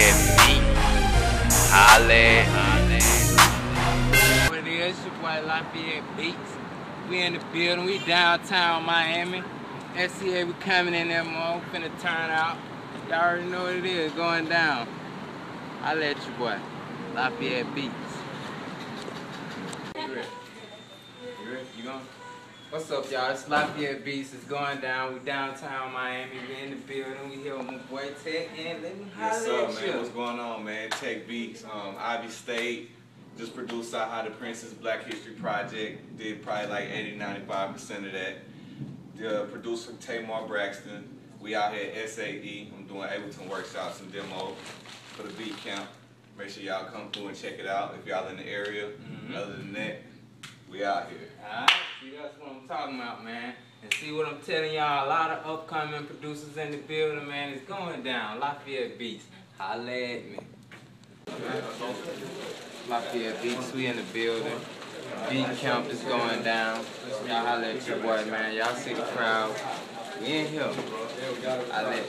Lafayette beat. Holla. What it is, your boy Lafayette Beats. We in the building, we downtown Miami. SCA, we coming in there, mo, finna turn out. Y'all already know what it is, going down. I let you boy, Lafayette Beats. You ready? You ready? You going? What's up, y'all? It's Lafayette Beats. It's going down. We downtown Miami. We in the building. We here with my boy Tech and let me holler sir, at man. you. What's going on, man? Tech Beats, um, Ivy State, just produced our How the Princess Black History Project. Did probably like 80, 95% of that. The producer, Tamar Braxton. We out here at SAE. I'm doing Ableton workshops and demos for the beat camp. Make sure y'all come through and check it out if y'all in the area. Mhm. Other than that, we out here. Alright, see that's what I'm talking about, man. And see what I'm telling y'all, a lot of upcoming producers in the building, man. It's going down. Lafayette Beats. Holla at me. Lafayette Beats, we in the building. Beat camp is going down. Y'all holla at your boy, man. Y'all see the crowd. We in here. Holla at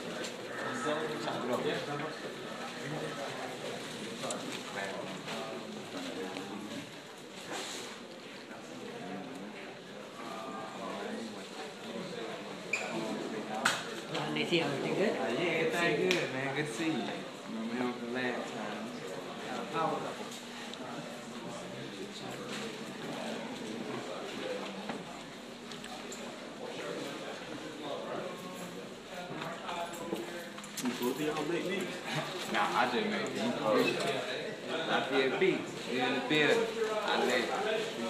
me. Chop it up. They see good? Uh, yeah, everything good, man. Good to see you. Remember from last time. How? Nah, I just made it. You posted it. Lafayette Beats. We in the building. I let you.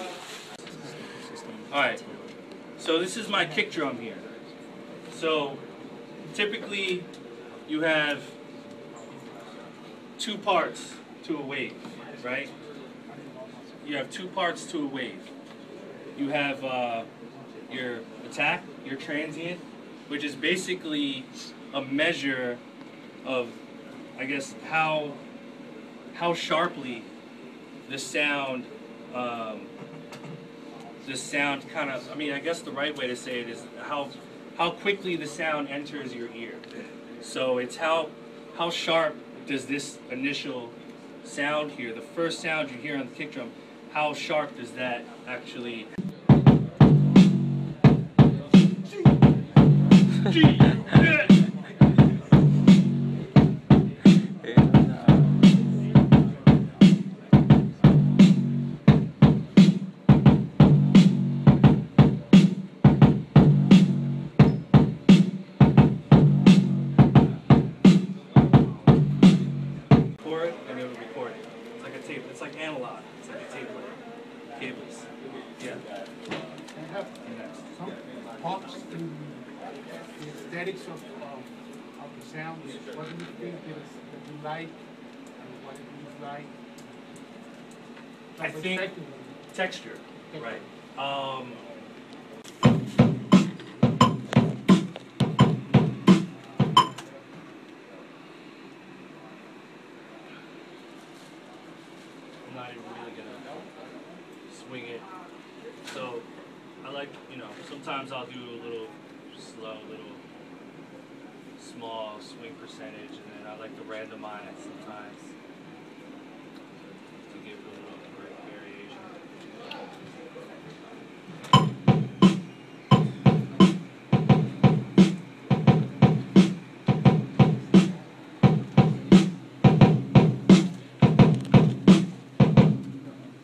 All right. So this is my kick drum here. So typically you have two parts to a wave, right? You have two parts to a wave. You have uh, your attack, your transient, which is basically a measure of, I guess, how how sharply the sound um, the sound kind of i mean i guess the right way to say it is how how quickly the sound enters your ear. So it's how how sharp does this initial sound here the first sound you hear on the kick drum how sharp does that actually record of. What do you think that, is, that you like and what you dislike? I think- texture right um I'm not even really gonna swing it. So I like, you know, sometimes I'll do a little slow, little percentage, and then I like to randomize sometimes to give a little.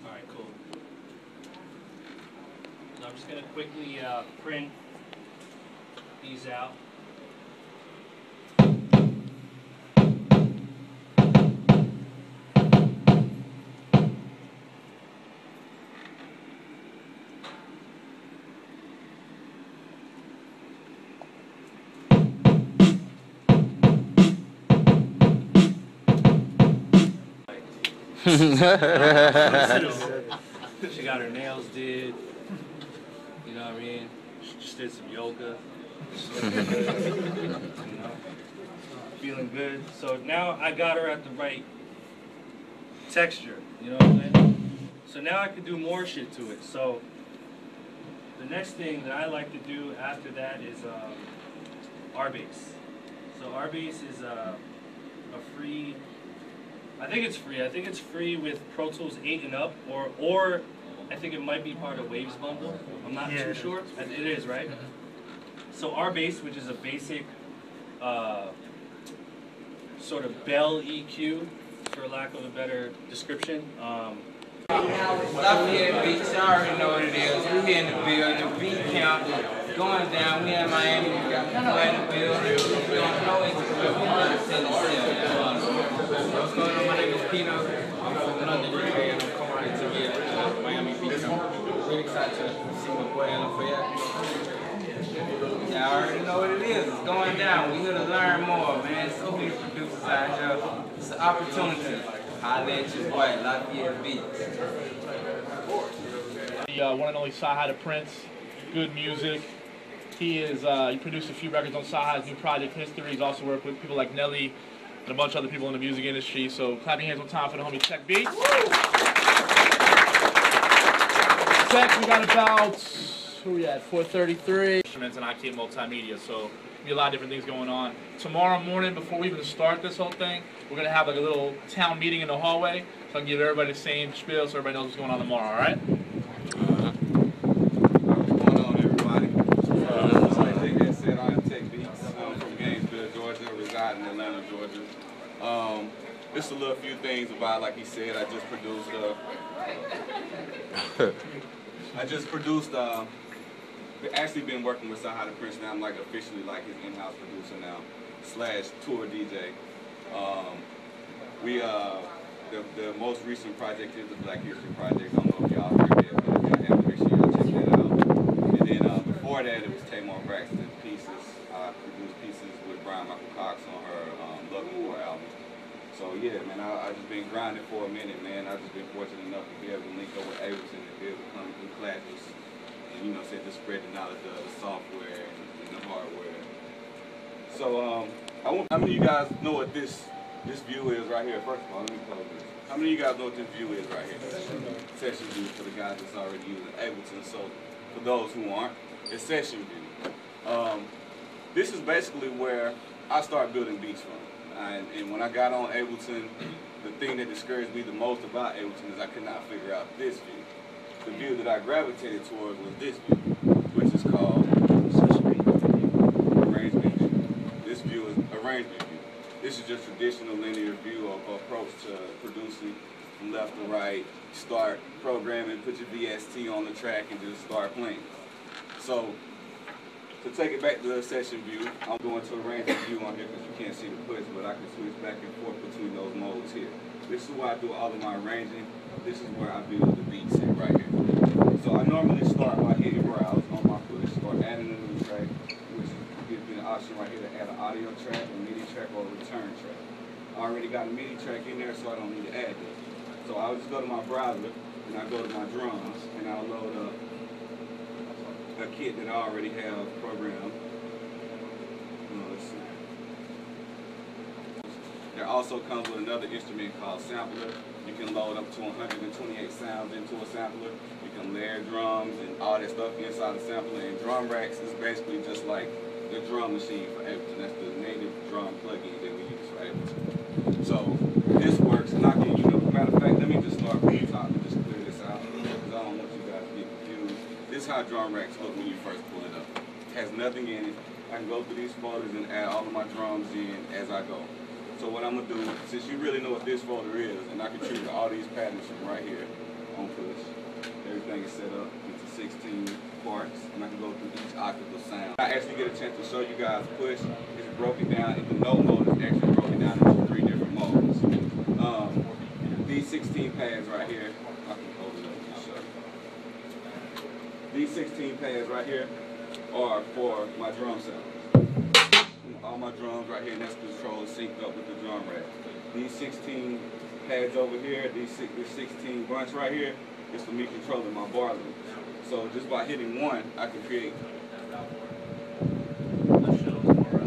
Alright, cool. So I'm just gonna quickly uh, print these out. She got her nails did. You know what I mean? She just did some yoga. You know? Feeling good. So now I got her at the right texture. You know what I'm saying? So now I can do more shit to it. So the next thing that I like to do after that is um, R bass. So RBass is a, a free I think it's free. I think it's free with Pro Tools 8 and up, or or I think it might be part of Waves bundle. I'm not Yeah, too sure. It is right. So our bass, which is a basic uh, sort of bell EQ, for lack of a better description. Um, Lafayette Beats, you already know what it is. We here in the building, beat count going down. We in Miami, we got people in the building. We don't know it, but we want to send it What's going on? My name is Pino. I'm UK, and I'm coming right to here to Miami Beach. Really excited to see my boy Lafayette. Y'all already know what it is. It's going down. We're here to learn more, man. So many producers out here. It's an opportunity. Holla at your boy, Lafayette Beats. The uh, one and only Sahai the Prince, good music. He is uh, he produced a few records on Sahai's new project History. He's also worked with people like Nelly and a bunch of other people in the music industry. So clap your hands one time for the homie Tech Beats. Tech, we got about who we at 433 instruments and IK Multimedia. So be a lot of different things going on. Tomorrow morning, before we even start this whole thing, we're gonna have like a little town meeting in the hallway. So I can give everybody the same spiel so everybody knows what's going on tomorrow. All right? What's going on, everybody? Uh, like Nick had said, I am Tech Beats. I'm from Gainesville, Georgia, reside in Atlanta, Georgia. Um, just a little few things about, like he said, I just produced. Uh, I just produced. Uh, actually been working with Sahai the Prince now. I'm like officially like his in-house producer now, slash tour DJ. Um, we uh, the the most recent project is the Black History Project. I don't know if y'all heard it, but if y'all haven't, make sure y'all check that out. And then uh, before that, it was Tamar Braxton Pieces. I produced Pieces with Bryan-Michael Cox on her um, Love and War album. So yeah, man, I, I just been grinding for a minute, man. I just been fortunate enough to be able to link up with Ableton and be able to come through classes and you know, say just spread the knowledge of the software and, the hardware. So um, I want, how many of you guys know what this this view is right here? First of all, let me close this. How many of you guys know what this view is right here? Session view for the guys that's already using Ableton. So for those who aren't, it's session view. Um, this is basically where I start building beats from. And, and when I got on Ableton, the thing that discouraged me the most about Ableton is I could not figure out this view. The view that I gravitated towards was this view, which is called arrangement view. This view is arrangement view. This is just traditional linear view of approach to producing from left to right. Start programming, put your VST on the track, and just start playing. So to take it back to the session view, I'm going to arrangement view on here because you can't see the push, but I can switch back and forth between those modes here. This is where I do all of my arranging. This is where I build the beats here, right here. So I normally start by hitting browse on my push or adding a new track, which gives me the option right here to add an audio track, a MIDI track, or a return track. I already got a MIDI track in there, so I don't need to add it. So I'll just go to my browser, and I go to my drums, and I'll load up a kit that I already have programmed. Uh. There also comes with another instrument called sampler. You can load up to 128 sounds into a sampler. You can layer drums and all that stuff inside the sampler. And drum racks is basically just like the drum machine for Ableton. That's the native drum plugin that we use for Ableton. So this works, and I can, you know, matter of fact, let me just start from the top and just clear this out because I don't want you guys to get confused. This is how drum racks look when you first pull it up. It has nothing in it. I can go through these folders and add all of my drums in as I go. So what I'm gonna do, since you really know what this folder is, and I can treat all these patterns from right here on push. Everything is set up into 16 parts, and I can go through each octave sound. I actually get a chance to show you guys push. It's broken down into no mode. It's actually broken down into three different modes. Um, these 16 pads right here, I can hold it up and show you. These 16 pads right here are for my drum sound. All my drums right here, and that's control synced up with the drum rack. These 16 pads over here, these six, this 16 bunch right here, is for me controlling my bar. So just by hitting one, I can create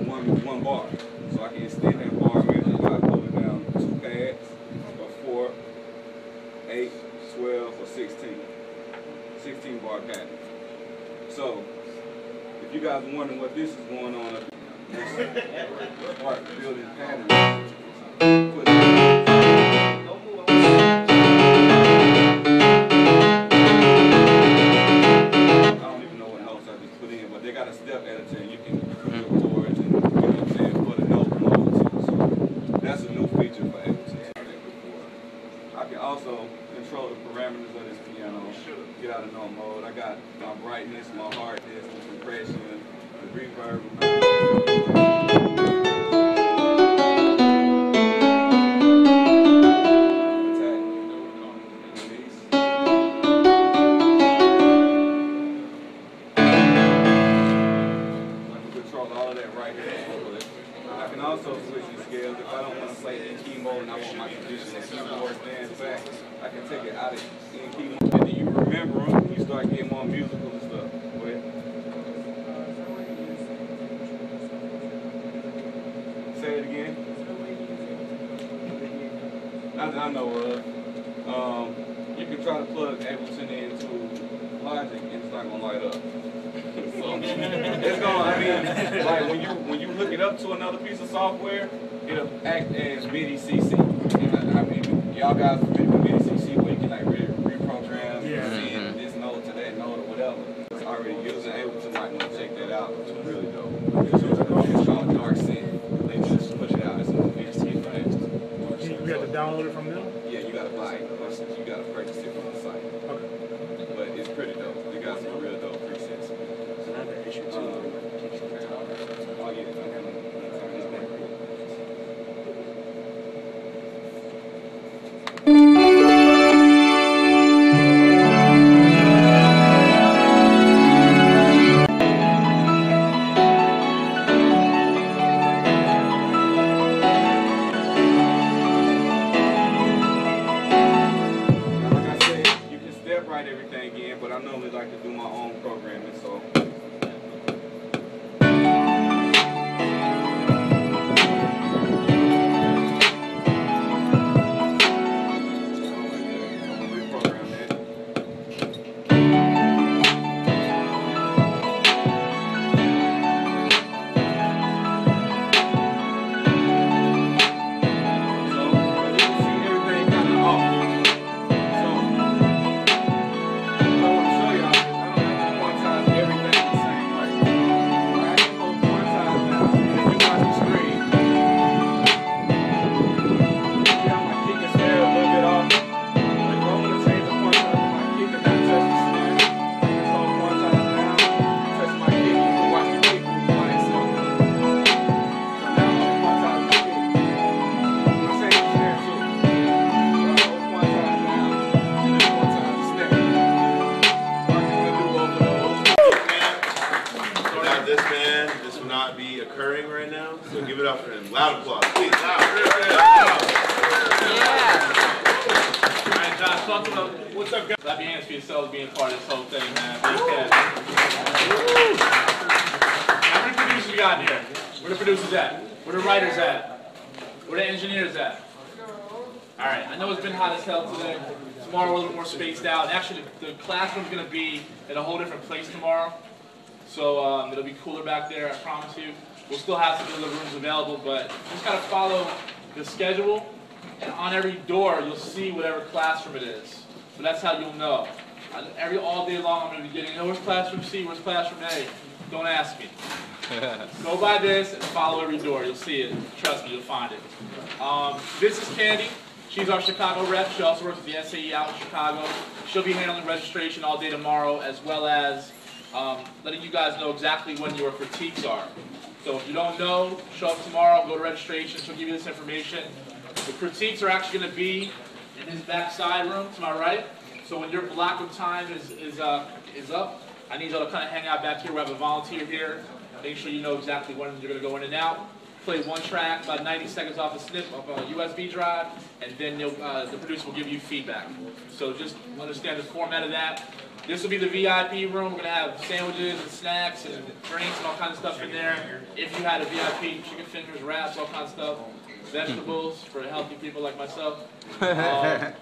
one one bar. So I can extend that bar measure by pulling down two pads, or four, eight, 12, or 16. 16 bar pattern. So if you guys are wondering what this is going on up this part building pattern. Um, you can try to plug Ableton into Logic and it's not gonna light up. so, it's gonna, I mean, like when you when you hook it up to another piece of software, it'll act as MIDI CC. And I, I mean, y'all guys familiar with MIDI CC where you can like re- reprogram Yeah. send this note to that note or whatever. It's already using Ableton, might want to check that out. It's really dope. It's called Dark Synth. They just push it out as a MIDI CC fast. You have to download it from them? Gotta buy it. You gotta purchase it what's up, guys. Clap your hands for yourselves being part of this whole thing, man. Cat. How many producers we got here? Where the producers at? Where the writers at? Where the engineers at? All right, I know it's been hot as hell today. Tomorrow we're a little more spaced out. Actually, the, classroom's gonna be in a whole different place tomorrow. So um, it'll be cooler back there, I promise you. We'll still have some of the rooms available, but just gotta follow the schedule. And on every door, you'll see whatever classroom it is. So that's how you'll know. Uh, Every, all day long, I'm gonna be getting, oh, where's classroom C, where's classroom A? Don't ask me. Go by this and follow every door, you'll see it. Trust me, you'll find it. Um, this is Candy. She's our Chicago rep. She also works with the SAE out in Chicago. She'll be handling registration all day tomorrow, as well as um, letting you guys know exactly when your critiques are. So if you don't know, show up tomorrow, go to registration. She'll give you this information. The critiques are actually going to be in this back side room to my right. So when your block of time is is uh, is up, I need y'all to kind of hang out back here. We have a volunteer here. Make sure you know exactly when you're going to go in and out. Play one track, about 90 seconds off a snip of a USB drive, and then uh, the producer will give you feedback. So just understand the format of that. This will be the VIP room. We're gonna have sandwiches and snacks and drinks and all kinds of stuff in there. If you had a VIP, chicken fingers, wraps, all kinds of stuff, vegetables for healthy people like myself. Um,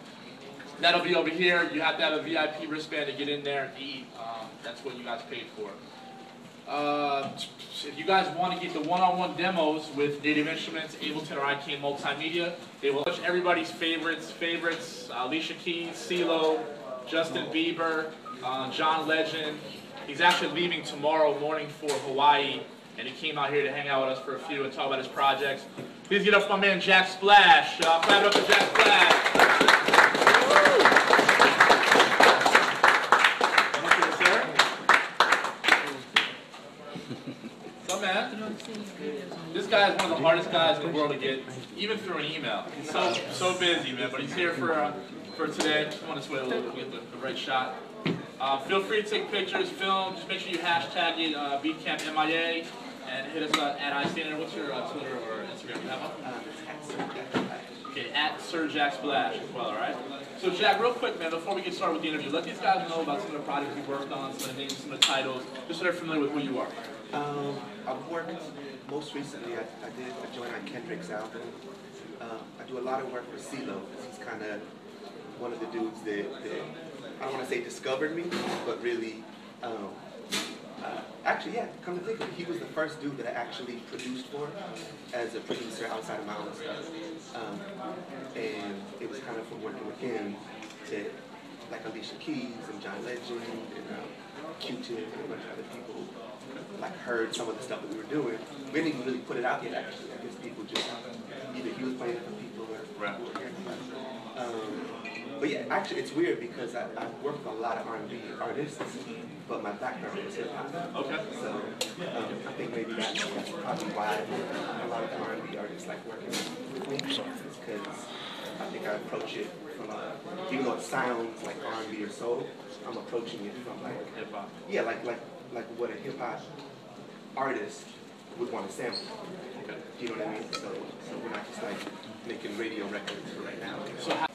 That'll be over here. You have to have a VIP wristband to get in there and eat. Um, that's what you guys paid for. Uh, if you guys want to get the one-on-one demos with Native Instruments, Ableton, or IK Multimedia, they will touch everybody's favorites. Favorites: uh, Alicia Keys, CeeLo, Justin Bieber, uh, John Legend. He's actually leaving tomorrow morning for Hawaii, and he came out here to hang out with us for a few and talk about his projects. Please get up for my man Jack Splash. Uh, clap it up for Jack Splash. Man, this guy is one of the hardest guys in the world to get, even through an email. He's so so busy, man. But he's here for uh, for today. Just want to sway a little bit, get the, the right shot. Uh, feel free to take pictures, film. Just make sure you hashtag it uh, BeatCampMIA and hit us at iStandard. What's your uh, Twitter or Instagram? One? Okay, at Sir Jack Splash as well, alright? So Jack, real quick, man, before we get started with the interview, let these guys know about some of the projects you worked on, some of the names, some of the titles, just so they're familiar with who you are. Um, I've worked most recently. I, I did a joint on Kendrick's album. Um, I do a lot of work for CeeLo. He's kind of one of the dudes that, that I don't want to say discovered me, but really, um, uh, actually, yeah. Come to think of it, he was the first dude that I actually produced for as a producer outside of my own stuff. Um, and it was kind of from working with him to like Alicia Keys and John Legend and um, Q-Tip and a bunch of other people like heard some of the stuff that we were doing. We didn't even really put it out yet actually. I guess people just either he was playing it for people or Right. people were hearing about it. Um, but yeah, actually it's weird because I, I've worked with a lot of R&B artists, but my background is hip hop. Okay. So um, I think maybe that's, that's probably why a lot of the R&B artists like working with me because I think I approach it from a, even though it sounds like R&B or soul, I'm approaching it from like Hip hop. yeah, like like like what a hip hop artist would want to sample. Okay. Do you know what I mean? So so we're not just like making radio records for right now. So how,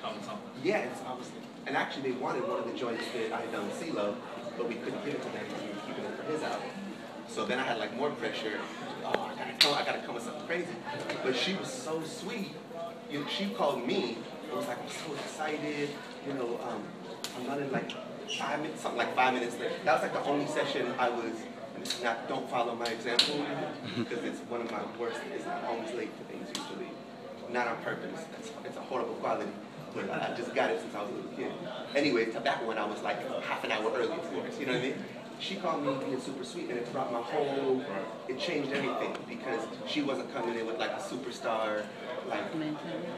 tell me something. Yeah, it's obviously, and actually they wanted one of the joints that I had done with CeeLo, but we couldn't give it to them because we were keeping it for his album. So then I had like more pressure. Oh, I gotta come, I gotta come with something crazy. But she was so sweet. You know, she called me. It was like I'm so excited. You know, um, I'm running like five minutes, something like five minutes late. That was like the only session I was. Not don't follow my example because it's one of my worst. Is I'm always late for things usually, not on purpose. It's, it's a horrible quality. But I just got it since I was a little kid. Anyway, to that one I was like half an hour early, of course. You know what I mean? She called me being super sweet, and it brought my whole. It changed everything because she wasn't coming in with like a superstar, like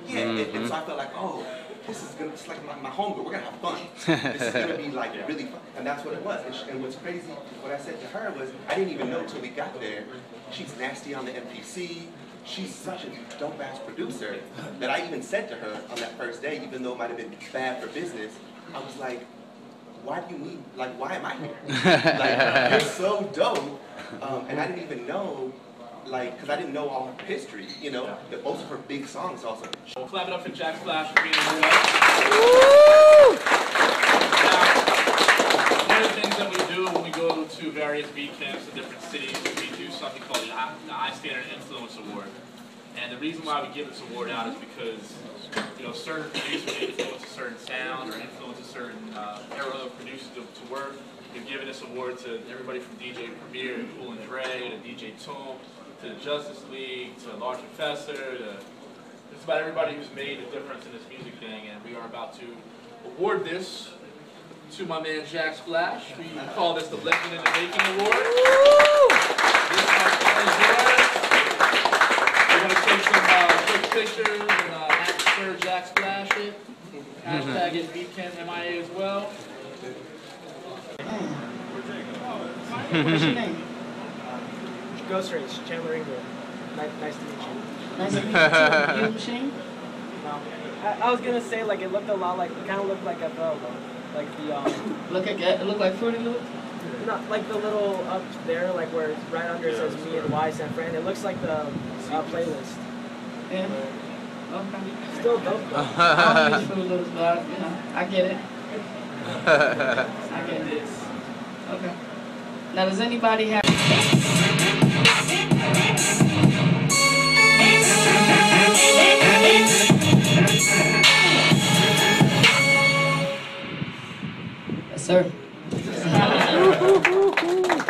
yeah. And, and so mm-hmm. I felt like, oh, this is gonna. It's like my, my homegirl. We're gonna have fun. this is gonna be like really fun, and that's what it was. And, she, and what's crazy, what I said to her was, I didn't even know till we got there. She's nasty on the MPC. She's such a dope ass producer that I even said to her on that first day, even though it might have been bad for business, I was like, why do you need, like, why am I here? like, you're so dope. Um, and I didn't even know, like, because I didn't know all her history, you know, that most of her big songs also. We'll clap it up for Jack Splash for being here. Now, one of the things that we do when we go to various beat camps in different cities, we do something called the iStandard Influence Award. And the reason why we give this award out is because, you know, certain producers influence a certain sound or influence a certain uh, era of producers to, to work. We've given this award to everybody from DJ Premier to Cool and Dre to DJ Toomp to the Justice League to Large Professor to just about everybody who's made a difference in this music thing, and we are about to award this to my man Jack Splash. We call this the Legend in the Making Award. This one is yours. We're gonna take some uh, quick pictures and uh, at Sir Jack Splash it. Hashtag it BeatCamp MIA as well. What's your name? Ghost Race, Chandler Ingram. Nice, nice to meet you. Nice to meet you. You machine? No. I, I was gonna say like it looked a lot like it kind of looked like FL though, like the um, Look at it look like Fruity Loops? not like the little up there like where it's right under it says me and Y San Fran. It looks like the uh, playlist. Yeah. Okay. Still dope though. I don't use Fruity Loops, but you know, I get it. I get it. Okay. Now does anybody have Yes, sir.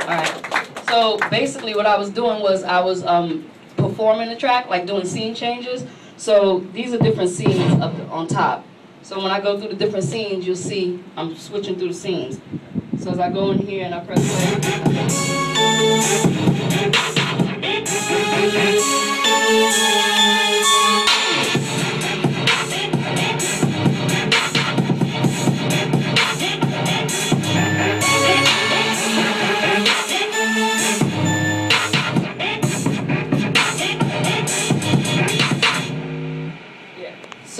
Alright. So basically what I was doing was I was um, performing the track, like doing scene changes. So these are different scenes up on top. So when I go through the different scenes, you'll see I'm switching through the scenes. So as I go in here and I press play.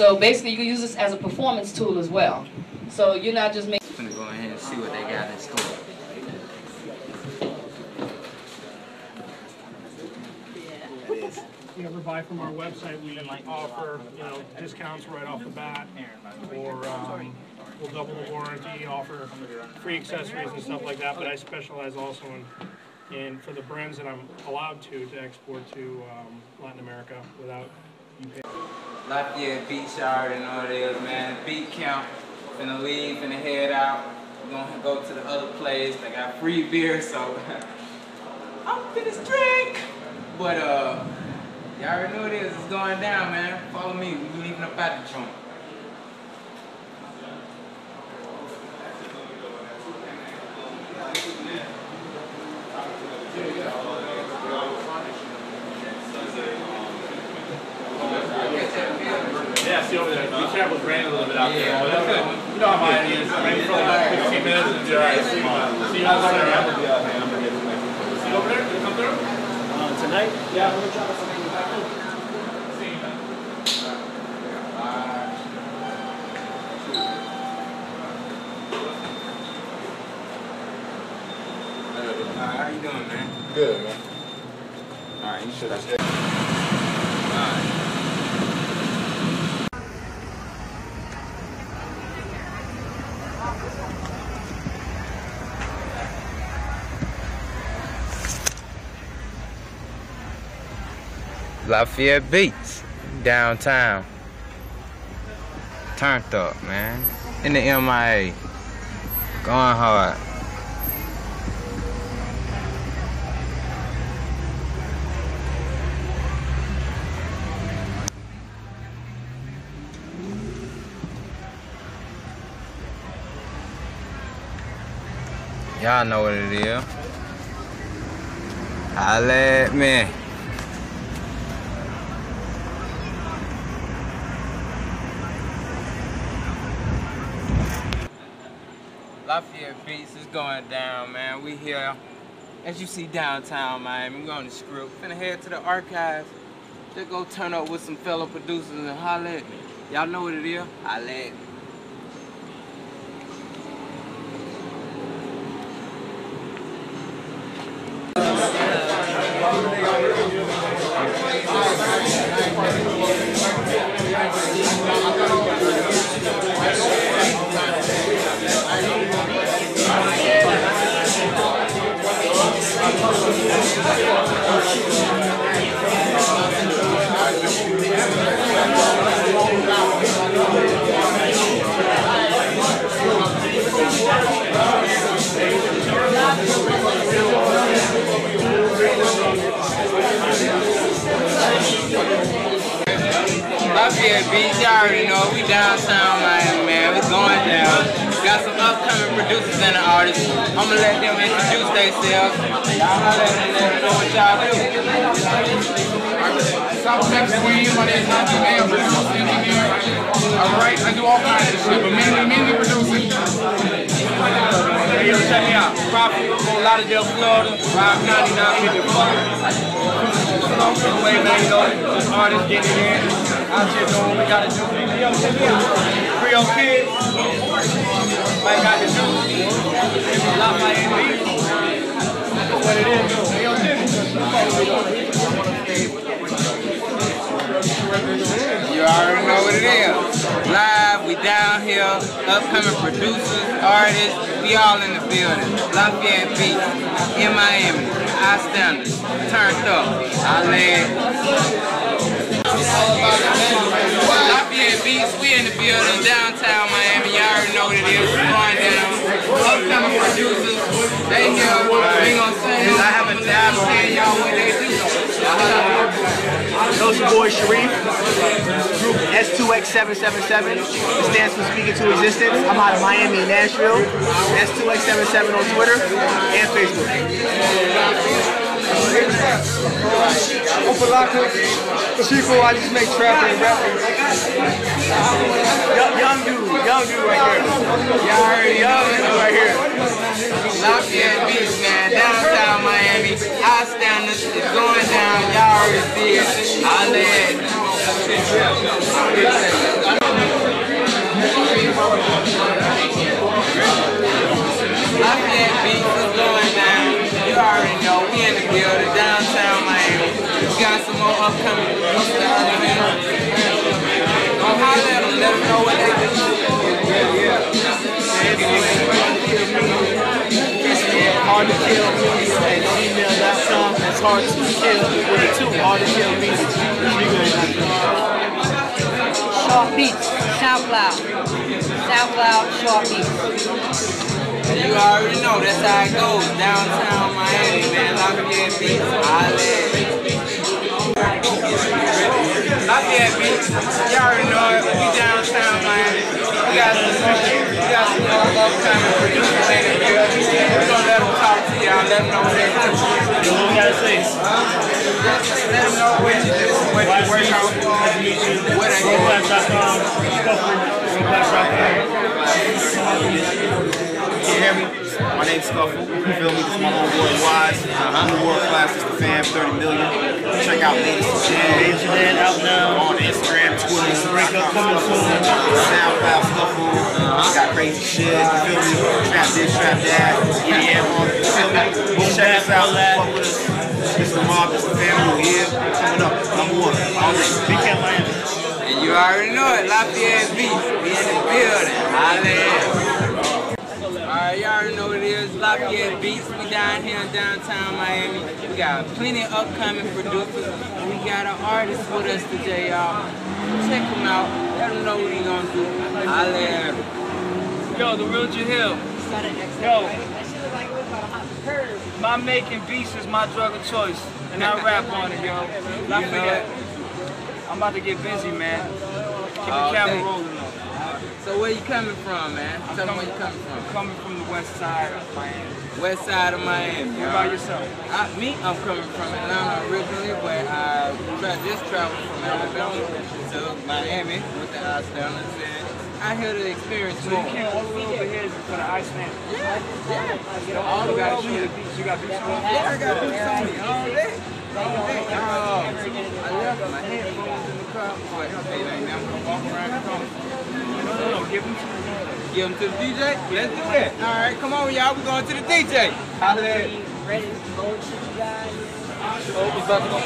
So basically, you can use this as a performance tool as well. So you're not just making. I'm gonna go ahead and see what they got in store. you know, buy from our website, we offer, you know, discounts right off the bat, or, um, we'll double the warranty, offer free accessories and stuff like that, but I specialize also in, in, for the brands that I'm allowed to, to export to, um, Latin America without you paying. Lafayette Beats, already know what it is, man. Beat camp, finna leave, finna head out. We're gonna go to the other place. They got free beer, so I'm finna drink. But uh, y'all already know what it is. It's going down, man. Follow me. We leaving up out the joint. Yeah, see over there. Be careful, it's raining a little bit out there. Oh, that's good. You know how Miami is. Rain for like 15 minutes and be alright. See you guys later. See you over there? You come through? Uh, tonight? Yeah, I'm gonna drop us something back home. How you doing, man? Good, man. Alright, you should have. Lafayette Beats, downtown. Turned up, man. In the MIA. Going hard. Y'all know what it is. Holla at me. Lafayette Beats is going down, man. We here, as you see downtown Miami. We on the script. Finna head to the archives. Just go turn up with some fellow producers and holla at me. Y'all know what it is? Holla at me. Lafayette Beats, you already know, we downtown Miami, man. We going down. Got some upcoming producers and artists. I'm gonna let them introduce themselves. Y'all holla at them, know what y'all do. South Texas Queen, my name is Happy Man, I'm producer, engineer. Alright, I do all kinds of shit, but mainly, mainly producing. Hey, yo, check me out. Prophet from Lauderdale, Florida. Rob 9954. Long way, man. You know, this artist getting in. Out here doing what we gotta do. Creole oh oh Kids. Might got. Lafayette Beats. That's what it is. Yo, Jimmy. Oh you already know what it is. Live, we down here, upcoming producers, artists, we all in the building. Lafayette Beats, in Miami, our standards, turned up. Lafayette Beats, we in the building, downtown Miami. Y'all already know what it is. Going down. Upcoming producers, I have a y'all what they do. Boy Sharif, group S2X777. It stands for Speaking to Existence. I'm out of Miami and Nashville. S2X77 on Twitter and Facebook. Opa-locka, people, I just make trap and rap. Young, dude, young dude right here. Y'all already young dude right here. Lafayette Beats, man, downtown Miami. Our standards is going down. Y'all already see it. I led. Upcoming. Don't holler at them, let them know what they do. Hard to kill at gmail.com. That's hard to kill with a two. Hard to kill me. Short Beats, SoundCloud. SoundCloud, Short Beats. You already know, that's how it goes. Downtown Miami, man. Lafayette Beats, holla Lafayette Beats, Y'all already know it. We downtown Miami. We got some we got some more producers in the building. We're gonna let them talk to y'all, let them know what they do. What we gotta say? Let them know what you do, what you work on for, what I do. Can you hear me? My name's Scuffle. You feel me? This is my homeboy Wise. Uh-huh. I'm the world class. It's the fam, 30 million. Check out Latest Jan. Jan out now. On Instagram, Twitter, Break up coming soon. SoundCloud, Scuffle. Uh-huh. I got crazy shit. You feel me? Trap this, trap that. EDM on. You feel me? Go check us out. Fuck with us. This is the mob. This is the family. We here. Coming up. Number one. All day. Big Cat Miami. And you already know it, Lafayette Beats. We in the building. Holla Lafayette Beats. We down here in downtown Miami. We got plenty of upcoming producers. And we got an artist with us today, y'all. Check him out. Let him know what he gonna do. Holla Yo, the real Jahil. Yo, my making beats is my drug of choice, and I rap on it, yo. Lafayette. I'm about to get busy, man. Keep the Oh, camera rolling though. So where you coming from, man? I'm Tell me where coming, you coming from. I'm coming from the west side of Miami. West side of Miami. What about yourself? I, me, I'm coming from Atlanta originally, but I just traveled from Alabama to Miami with the Icelanders, and I here to experience So you came all the way over here for the Iceland? Yeah, yeah. You know, All the way over here. You got beats on? Yeah, I got boots on me all day. All day. Oh, I left my headphones in the car, but hey, like, now I'm gonna walk around the corner. No, no, no, give them to the Give them to the DJ? Let's do that. All right, come on, y'all. We're going to the DJ. Holla at Ready to go to you guys? Oh, we about to go.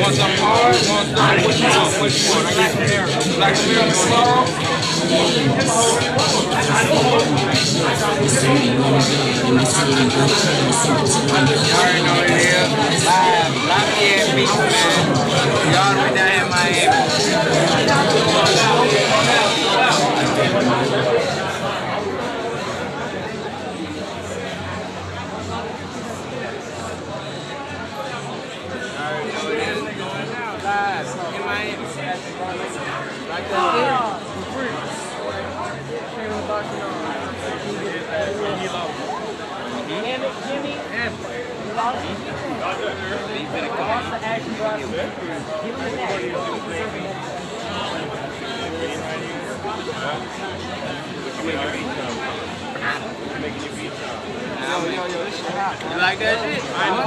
Want some hard? Want some, what you want? What you want? I got some hair. Some hair slow? Y'all know it is. Live, Lafayette Beats, man. Y'all already down in Miami. Know in Miami. About you know. Damn it, Jimmy. You lost it? I lost the action, bro. Give him the next. Yo, yo, yo, this shit hot. You like that shit?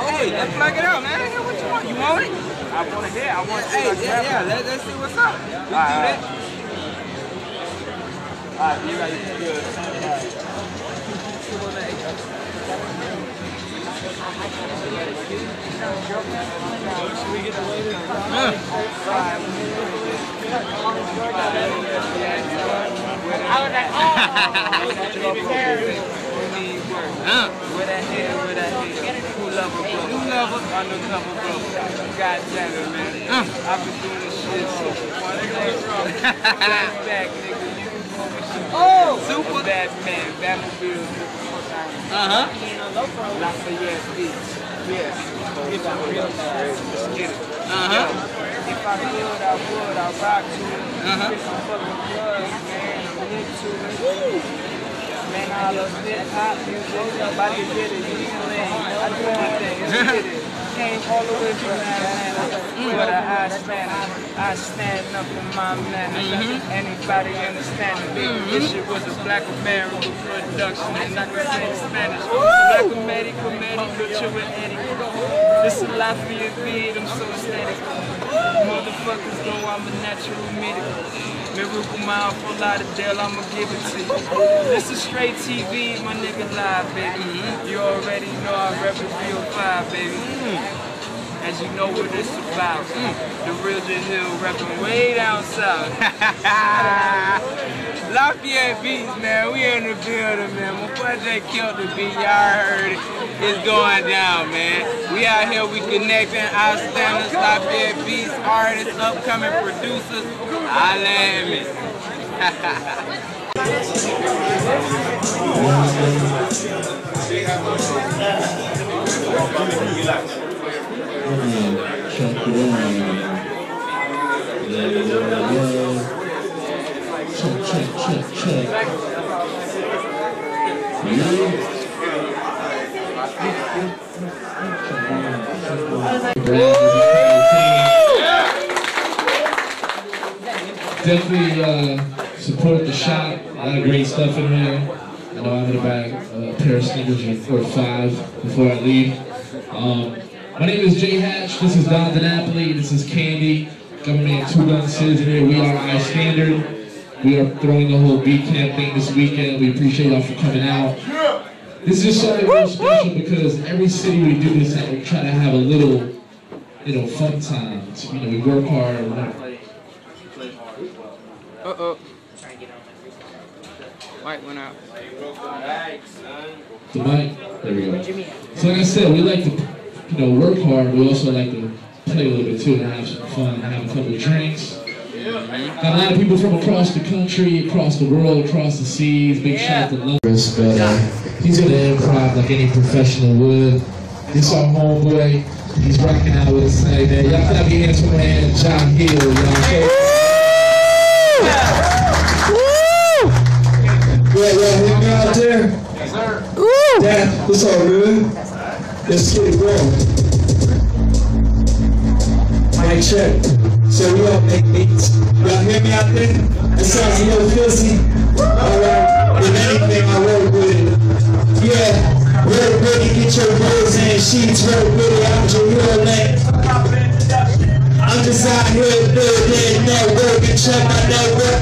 Hey, let's plug it out, man. What you want? You want it? I want to hear. I want to Hey, yeah, yeah. Let, let's see what's up. We do that. Alright, you ready? Good. God damn it, man. I've been doing this shit back, nigga. You can call me super. Oh, super. Bad man, Batmobile. Uh-huh. Lafayette Beats. Yeah. Get some real shit. Let's get it. Uh-huh. If I could, I would. I rock to it. Uh-huh. Get some fucking blood, man. I'm lit to it. Man, I love hip hop music. About to get it. You can. I do anything. Let's get it. Came all mm. mhm. the way from mm. Atlanta. But I I Spanish. I stand up in my manner. Anybody understand it? Baby, mm. This shit was a black American production, and I can say Spanish. Black Comedy, comedy, but you with Eddie. This is Lafayette beat, I'm so static. Motherfuckers know I'm a natural medical. Miracle mile Fort Lauderdale, I'ma give it to you. This is straight TV, my nigga live, baby. You already know I rep real five, baby. As you know what it's about. The real J Hill repping way down south. Lafayette Beats, man, we in the building, man. My J killed the beat, y'all heard it. It's going down, man. We out here, we connecting our standards, Lafayette Beats, artists, upcoming producers. Me. Check it Definitely uh, support the shop. A lot of great stuff in here. I know I'm gonna buy a pair of sneakers or five before I leave. Um, my name is Jay Hatch. This is Don DiNapoli. This is Candy. Government Two Gun Citizen here. We are iStandard. We are throwing the whole beat camp thing this weekend. We appreciate y'all for coming out. This is just something real special because every city we do this at, we try to have a little, you know, fun time. So, you know, we work hard. We're not- Uh-oh. White went out. The mic. There we go. So like I said, we like to, you know, work hard. We also like to play a little bit too and have some fun, have a couple of drinks. Got a lot of people from across the country, across the world, across the seas. Big shout out to London. But uh, he's gonna improv like any professional would. This our homeboy. He's rocking out with us tonight, man. Y'all your hands for my man, John Hill. Y'all. Yeah, yeah, hear me out there? Yes, sir. Yeah, it's all good. Let's get it going. Mic check. So we all make beats. Y'all hear me out there? It sounds a little fizzy. Alright, if anything, I work with it. Yeah, with it, get your bills and sheets, real it, I'm Jaleel Lane. I'm just out here building network and check my network.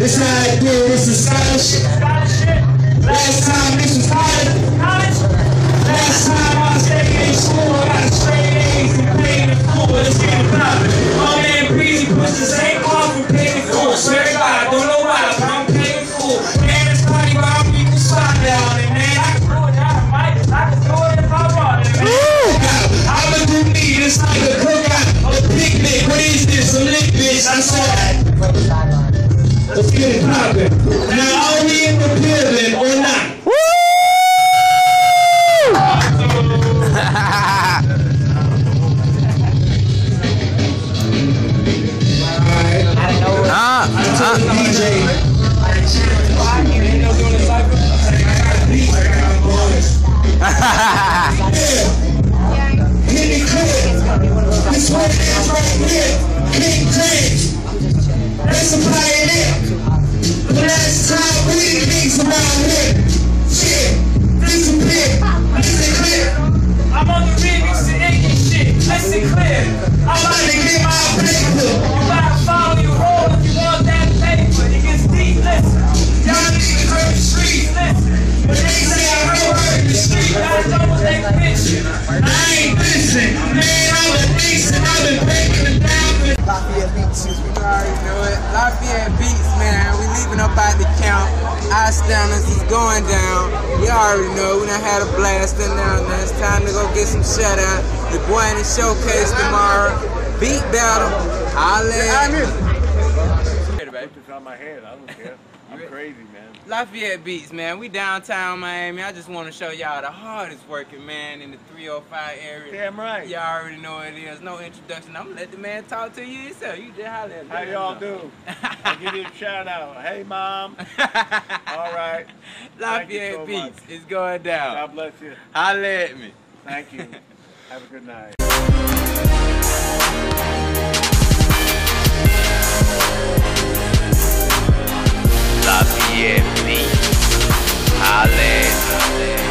It's not deal, it's a scholarship. Last time this was college. Last time I stayed in going down. You already know. We done had a blast in there. and It's time to go get some shut out. The boy in the showcase tomorrow. Beat battle. Holla. It's on my head. I don't care. I'm crazy, man. Lafayette Beats, man. We downtown Miami. I just want to show y'all the hardest working man in the 305 area. Damn right. Y'all already know what it is. No introduction. I'm going to let the man talk to you himself. You just holler at me. How y'all do? I'll give you a shout out. Hey, Mom. All right. Lafayette so Beats much. is going down. God bless you. Holler at me. Thank you. Have a good night. TFB. Ale.